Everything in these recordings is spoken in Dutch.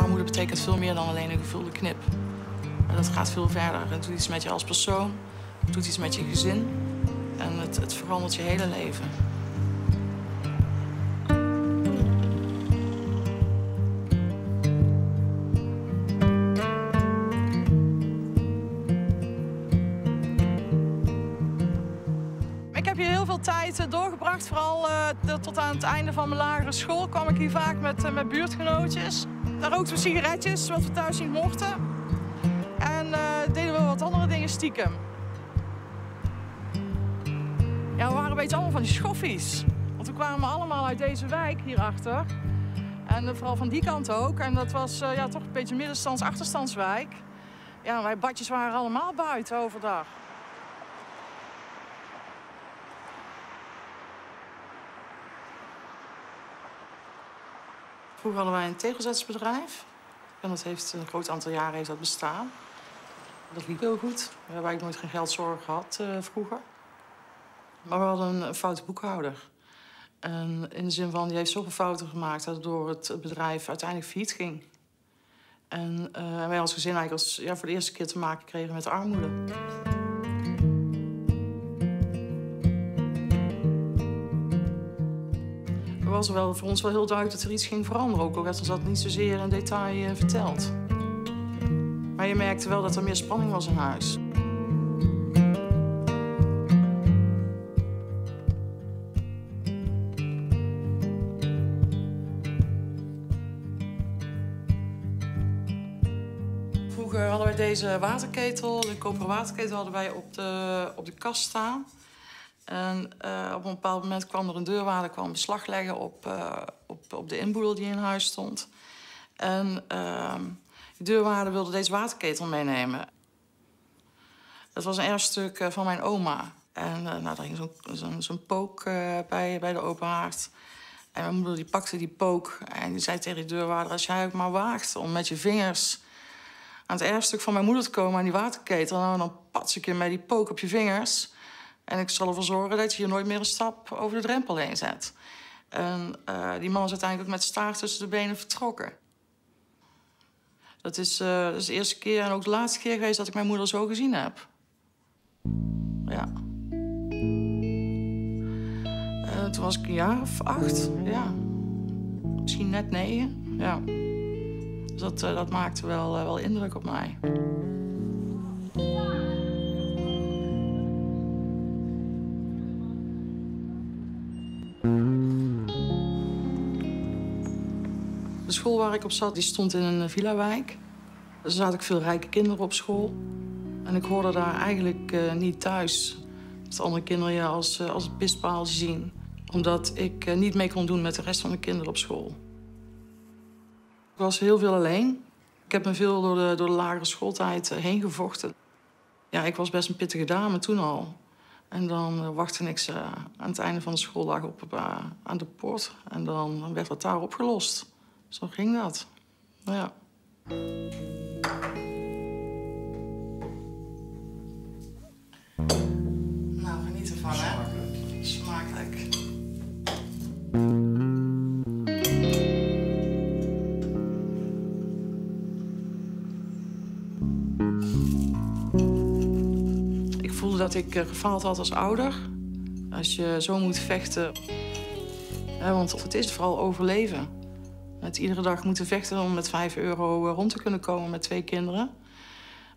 armoede betekent veel meer dan alleen een gevulde knip. Dat gaat veel verder. Het doet iets met je als persoon, het doet iets met je gezin en het, het verandert je hele leven. Veel tijd eh, doorgebracht. Vooral eh, tot aan het einde van mijn lagere school kwam ik hier vaak met, eh, met buurtgenootjes. Daar rookten we sigaretjes, wat we thuis niet mochten. En deden we wat andere dingen stiekem. Ja, we waren een beetje allemaal van die schoffies. Want we kwamen allemaal uit deze wijk hierachter. En vooral van die kant ook. En dat was ja, toch een beetje een middenstands, achterstandswijk. Ja, wij badjes waren allemaal buiten overdag. Vroeger hadden wij een tegelzettersbedrijf. En dat heeft een groot aantal jaren heeft dat bestaan. Dat liep heel goed. We hebben eigenlijk nooit geen geldzorg gehad eh, vroeger. Maar we hadden een foute boekhouder. En in de zin van, die heeft zoveel fouten gemaakt... dat door het bedrijf uiteindelijk failliet ging. En eh, wij als gezin eigenlijk als, ja, voor de eerste keer te maken kregen met armoede. Was wel voor ons wel heel duidelijk dat er iets ging veranderen. Ook al werd ons dat niet zozeer in detail eh, verteld. Maar je merkte wel dat er meer spanning was in huis. Vroeger hadden wij deze waterketel, de koperen waterketel, hadden wij op de, op de kast staan. En eh, op een bepaald moment kwam er een deurwaarder kwam beslag leggen op, eh, op, op de inboedel die in huis stond. En ehm die deurwaarder wilde deze waterketel meenemen. Dat was een erfstuk eh, van mijn oma. En nou, daar hing zo'n pook bij, bij de open haard. En mijn moeder die pakte die pook en die zei tegen die deurwaarder... als jij ook maar waagt om met je vingers aan het erfstuk van mijn moeder te komen... aan die waterketel, dan pats ik je met die pook op je vingers... En ik zal ervoor zorgen dat je hier nooit meer een stap over de drempel heen zet. En eh, die man is uiteindelijk ook met staart tussen de benen vertrokken. Dat is, eh, dat is de eerste keer en ook de laatste keer geweest dat ik mijn moeder zo gezien heb. Ja. Eh, toen was ik een jaar of acht, ja. Misschien net negen, ja. Dus dat, dat maakte wel, wel indruk op mij. De school waar ik op zat, die stond in een villa-wijk. Er zaten veel rijke kinderen op school. En ik hoorde daar eigenlijk eh, niet thuis. Dat andere kinderen je als, eh, als het pispaal zien. Omdat ik eh, niet mee kon doen met de rest van de kinderen op school. Ik was heel veel alleen. Ik heb me veel door de, door de lagere schooltijd eh, heen gevochten. Ja, ik was best een pittige dame toen al. En dan eh, wachtte ik ze aan het einde van de schooldag op, eh, aan de poort. En dan werd dat daar opgelost. Zo ging dat. Nou ja. Nou, geniet ervan, hè? Smakelijk. Ik voelde dat ik eh, gefaald had als ouder. Als je zo moet vechten. Want het is vooral overleven. Het iedere dag moeten vechten om met 5 euro eh, rond te kunnen komen met twee kinderen.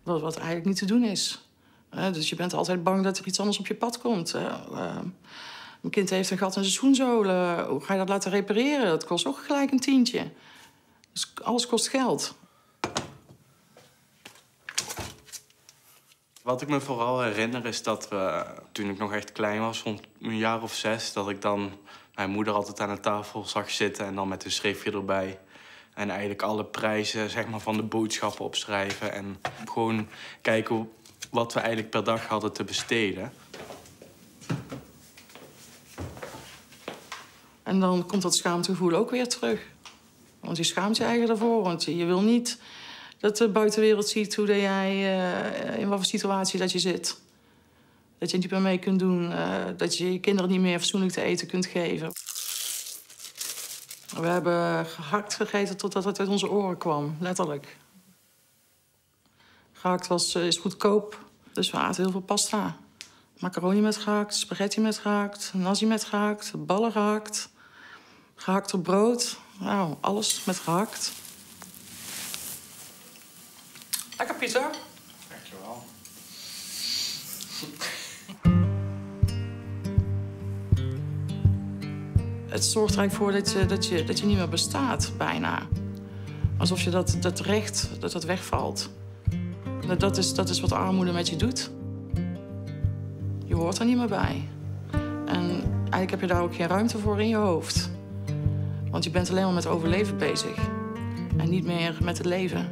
Wat, wat eigenlijk niet te doen is. Hè, dus je bent altijd bang dat er iets anders op je pad komt. Eh, een kind heeft een gat in zijn schoenzolen. Hoe ga je dat laten repareren? Dat kost ook gelijk een tientje. Dus alles kost geld. Wat ik me vooral herinner is dat toen ik nog echt klein was, rond een jaar of zes, dat ik dan mijn moeder altijd aan de tafel zag zitten en dan met een schriftje erbij. En eigenlijk alle prijzen zeg maar, van de boodschappen opschrijven. En gewoon kijken wat we eigenlijk per dag hadden te besteden. En dan komt dat schaamtegevoel ook weer terug. Want je schaamt je eigen ervoor. Want je je wil niet dat de buitenwereld ziet hoe dat jij, eh, in wat voor situatie dat je zit. Dat je niet meer mee kunt doen. eh, dat je je kinderen niet meer fatsoenlijk te eten kunt geven. We hebben gehakt gegeten totdat het uit onze oren kwam, letterlijk. Gehakt was, is goedkoop, dus we aten heel veel pasta. Macaroni met gehakt, spaghetti met gehakt, nasi met gehakt, ballen gehakt. Gehakt op brood. Nou, alles met gehakt. Lekker, Pieter. Het zorgt er eigenlijk voor dat je, dat je, dat je niet meer bestaat, bijna. Alsof je dat, dat recht, dat dat wegvalt. Dat, dat, is, dat is wat armoede met je doet. Je hoort er niet meer bij. En eigenlijk heb je daar ook geen ruimte voor in je hoofd. Want je bent alleen maar met overleven bezig. En niet meer met het leven.